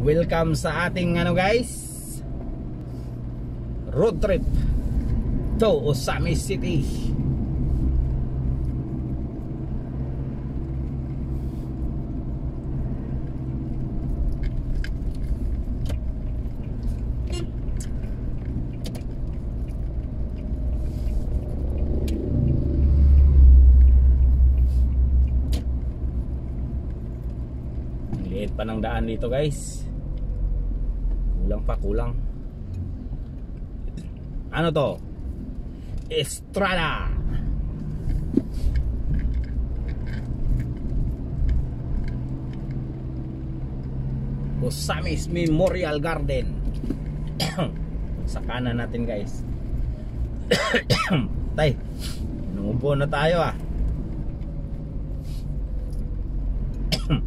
Welcome sa ating ano guys? Road trip To Osami City. Liit pa ng daan dito guys Kulang pa kulang Ano to? Estrada. Osamis Memorial Garden. Sa kanan natin guys. Tay Numubo na tayo ah.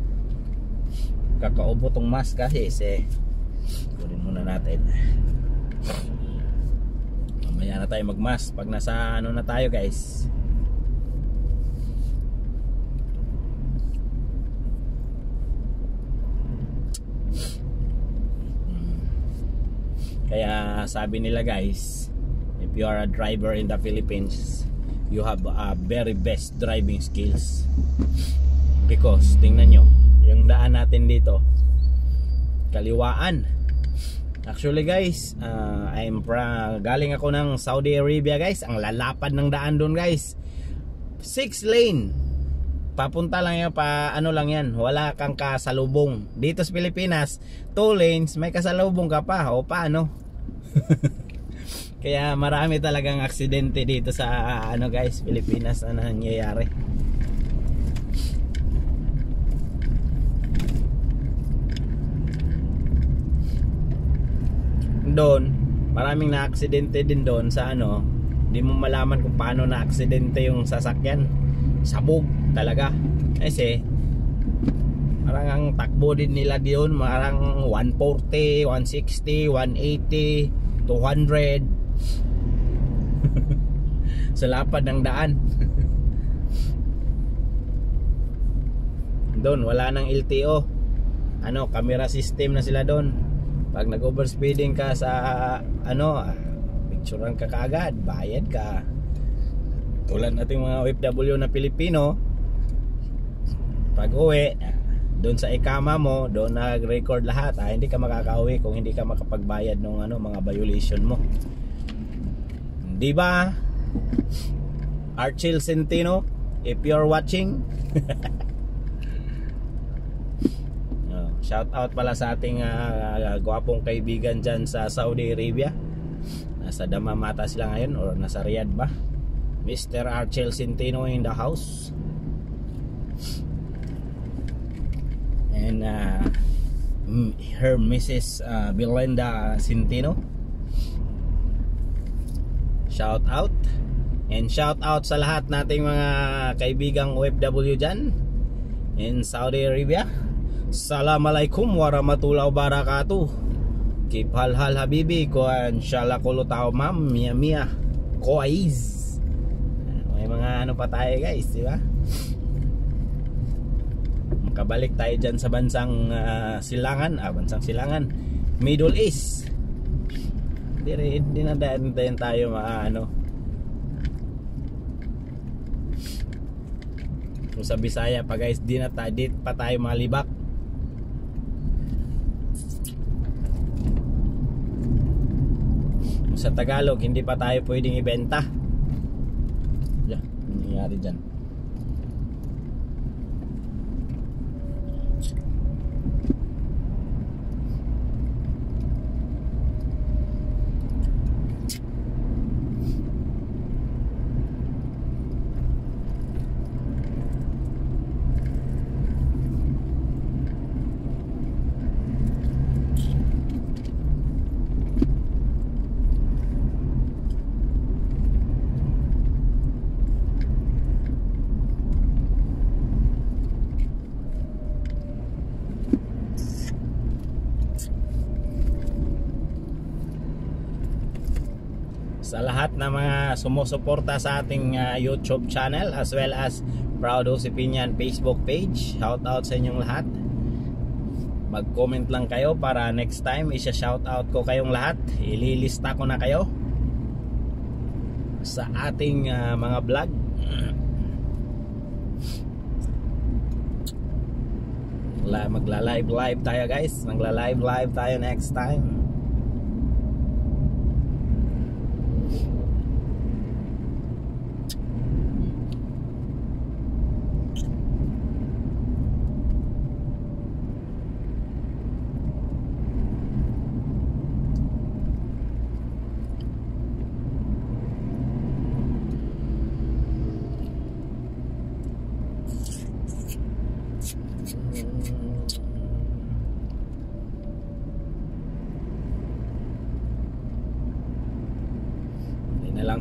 Kakaubo tong mask kasi eh natin. Mamaya na tayo magmask pag nasa ano na tayo guys. Kaya sabi nila guys if you are a driver in the Philippines you have a very best driving skills. Because tingnan nyo yung daan natin dito kaliwaan actually guys uh, I'm pra galing ako ng Saudi Arabia guys. Ang lalapad ng daan doon guys. 6 lane. Papunta lang yan pa ano lang yan wala kang kasalubong. Dito sa Pilipinas 2 lanes may kasalubong ka pa o paano? Kaya marami talagang aksidente dito sa ano guys Pilipinas na nangyayari doon maraming na-aksidente din doon sa ano hindi mo malaman kung paano na-aksidente yung sasakyan. Sabog talaga. Kasi parang ang takbo din nila doon parang 140, 160, 180 200 sa lapad ng daan. Doon wala nang LTO ano camera system na sila doon pag nag overspeeding ka sa ano picturean ka kaagad bayad ka. Tulad nating mga OFW na Pilipino pag uwi doon sa ikama mo doon nag-record lahat ah, hindi ka makakauwi kung hindi ka makapagbayad ng ano mga violation mo. Di ba Archil Centino if you're watching Shout out pala sa ating uh, gwapong kaibigan dyan sa Saudi Arabia. Nasa Damamata sila ngayon or nasa Riyadh ba? Mr. Archel Centino in the house. And uh, her Mrs. Uh, Belinda Centino. Shout out. And shout out sa lahat nating mga kaibigang OFW dyan in Saudi Arabia. Assalamualaikum warahmatullahi wabarakatuh. Keep hal habibi ko inshallah kulo tao ma'am mia mia koaiz. May mga ano pa tayo guys di ba? Makabalik tayo dyan sa bansang uh, silangan. Ah, bansang silangan. Middle East. Hindi di na din tayo maano kung sa Bisaya pa guys di na tayo, di pa tayo malibak sa Tagalog hindi pa tayo pwedeng ibenta. Yeah, nangyayari dyan sa lahat ng mga sumusuporta sa ating uh, YouTube channel as well as Proud Josepinian Facebook page. Shout out sa inyong lahat. mag-comment lang kayo para next time isa-shout out ko kayong lahat. Ililista ko na kayo sa ating uh, mga vlog. Magla-live live tayo guys. Magla-live live tayo next time.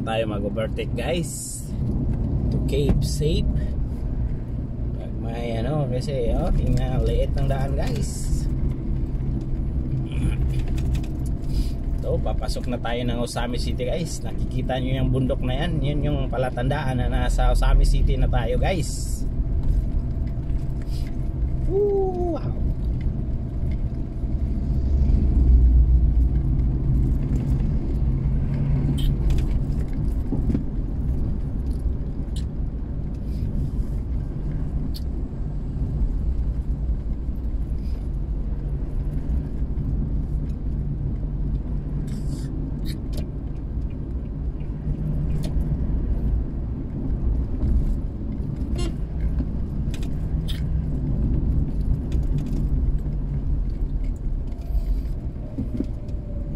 Lang tayo mag-overtake guys. To Cape Safe. Pag may ano kasi oh, tingnan liit ng daan guys. So papasok na tayo ng Osami City guys. Nakikita nyo yung bundok na yan. Yun yung palatandaan na nasa Osami City na tayo guys. Woo, wow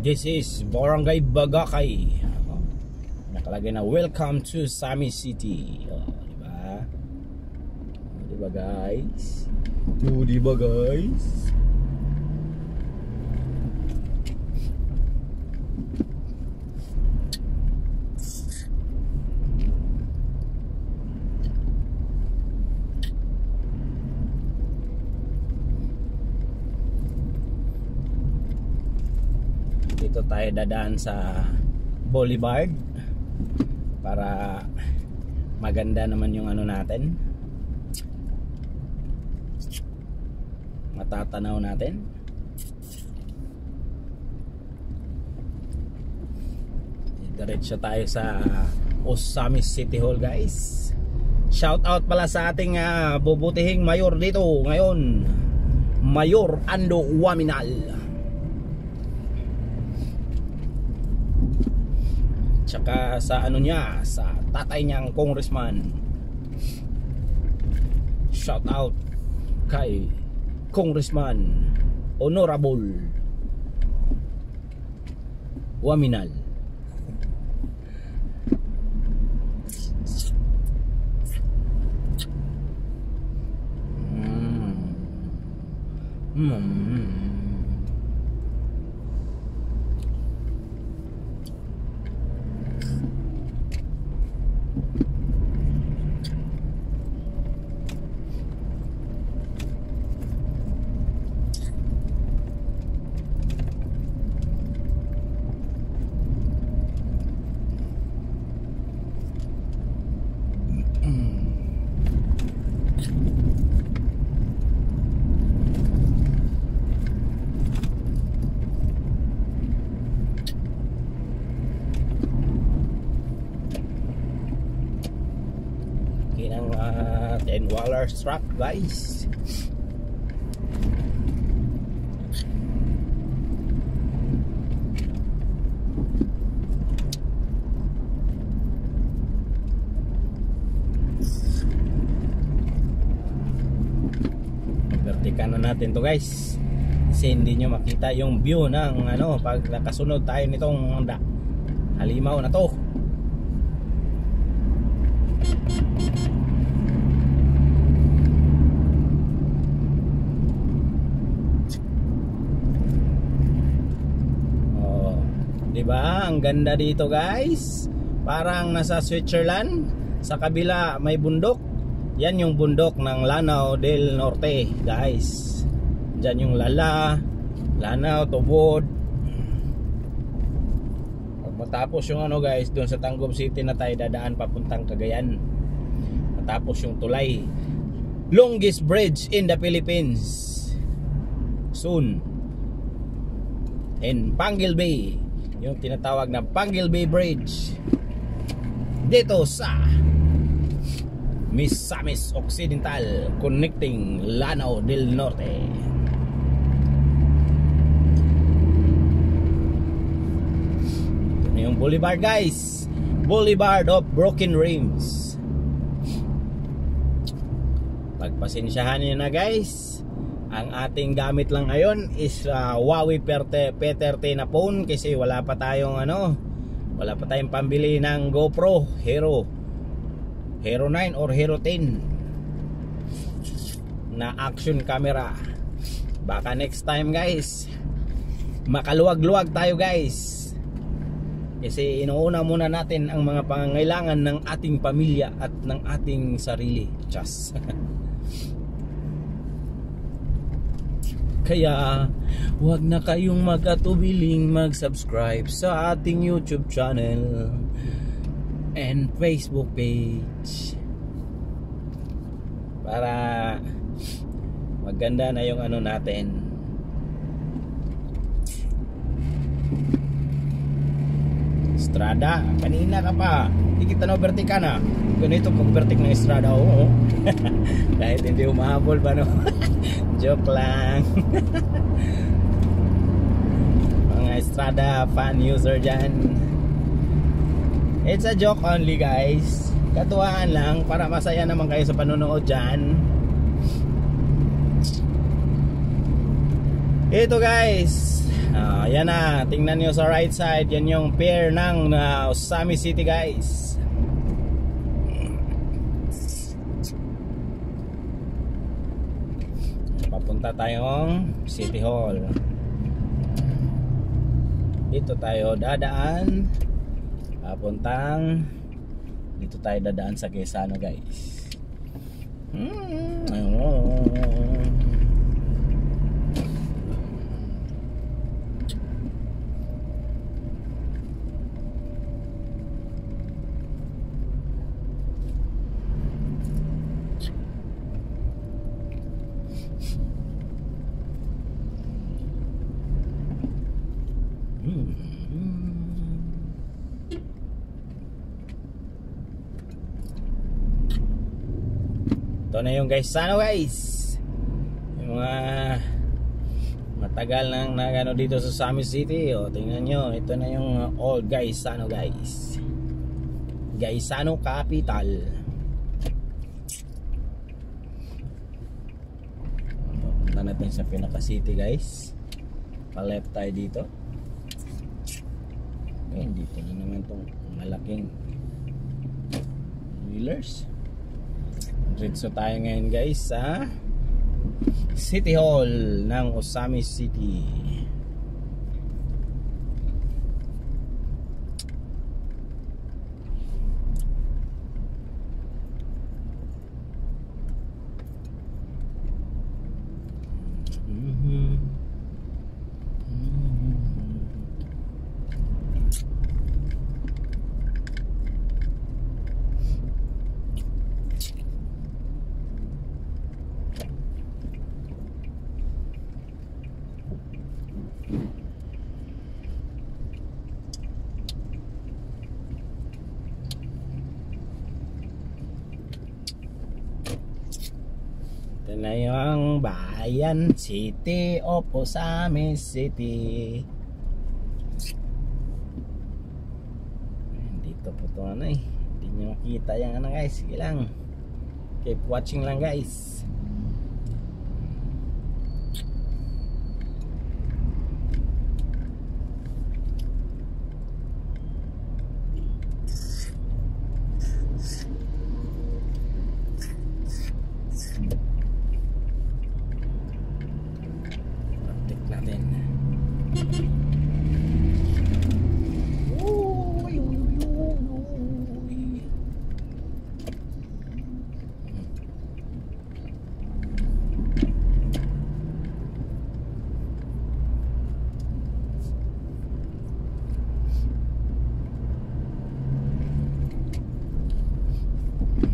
This is Barangay Bagakay. Nakalagay na welcome to Sami City. Oh, di ba? Oh, di ba guys? Oh, di ba guys? Dito tayo dadaan sa Boulevard para maganda naman yung ano natin. Matatanaw natin. Diretso tayo sa Osami City Hall guys. Shout out pala sa ating uh, bubutihing mayor dito ngayon. Mayor Ando Waminal tsaka sa ano niya sa tatay niyang congressman shout out kay congressman honorable Waminal mm. Mm. Truck guys. Vertikan na natin to guys. Kasi hindi nyo makita yung view ng ano pag nakasunod tayo nitong halimaw na to ba? Ang ganda dito, guys. Parang nasa Switzerland. Sa kabila may bundok. Yan yung bundok ng Lanao del Norte, guys. Diyan yung Lala, Lanao, Tubod. Matapos yung ano guys, doon sa Tanggob City na tayo dadaan papuntang Cagayan. Matapos yung tulay. Longest bridge in the Philippines. soon in Pangle Bay yung tinatawag na Pangle Bay Bridge. Dito sa Misamis Occidental connecting Lanao del Norte. Ito yung boulevard guys. Boulevard of Broken Rims pagpasensyahan nyo na guys ang ating gamit lang ngayon is uh, Huawei P30 na phone kasi wala pa tayong ano wala pa tayong pambili ng GoPro Hero. Hero 9 or Hero 10 na action camera. Baka next time guys makaluwag-luwag tayo guys. Kasi inuuna muna natin ang mga pangangailangan ng ating pamilya at ng ating sarili. Just. Kaya wag na kayong mag-atubiling mag-subscribe sa ating YouTube channel and Facebook page. Para maganda na yung ano natin. Estrada kanina ka pa. Hindi kita na overtake ka na ganito pag overtake ng Estrada oo. Kahit hindi umahabol pa no? Joke lang. Mga Estrada fan user dyan. It's a joke only guys. Katuwaan lang para masaya naman kayo sa panonood dyan. Ito guys. Uh, yan na. Tingnan nyo sa right side. Yan yung pier ng uh, Osami City guys papunta tayong City Hall. Dito tayo dadaan. Papuntang dito tayo dadaan sa Quezano guys. Hmm, ayun. Ito na yung guys, sana guys. Yung mga matagal nang nagano dito sa Sami City. O, tingnan nyo, ito na yung old guys, ano guys. Gaisano Capital. Punta natin sa pinaka city guys. Pa left tayo dito. Ayun, dito na naman tong malaking wheelers. Diretso tayo ngayon guys sa City Hall ng Osami City. Ito na yung bayan city of Osami City. Dito po ito ano eh. Hindi nyo makita yung ano guys. Sige lang. Keep watching lang guys.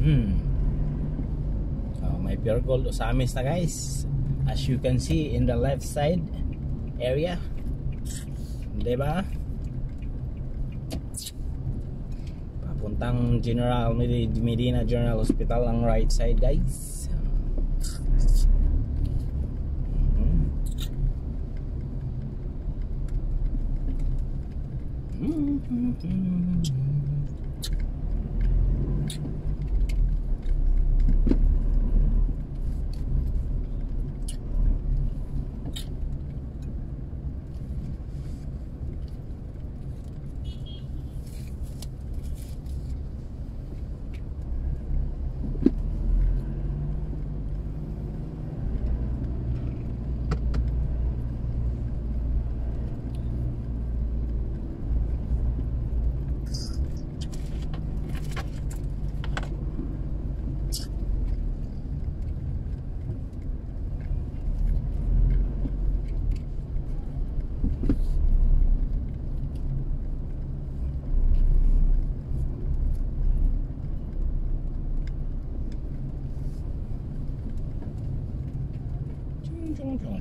Hmm. So, may pure gold Osamis na guys. as you can see in the left side area diba papuntang General Medina General Hospital ang right side guys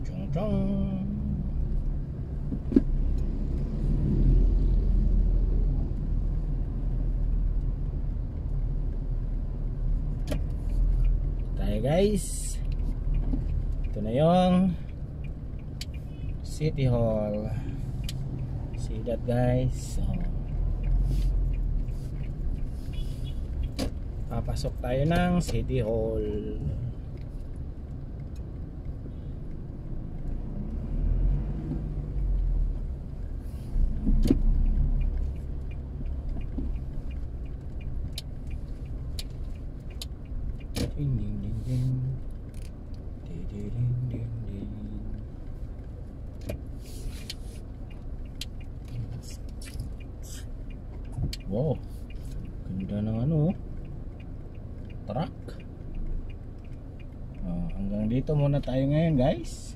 Chung, chung. Tayo guys. Ito na yung City Hall. See that guys. So, papasok tayo ng City Hall. Wow. Ganda ng ano. oh. Truck. Oh, hanggang dito muna tayo ngayon, guys.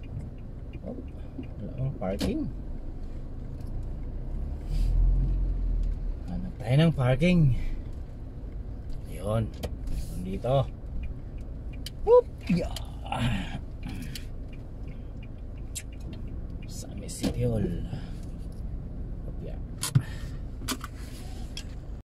Oh, wala akong parking. Hanap tayo ng parking. Ayun. Dito. Whoop! Yeah. Sa City Hall.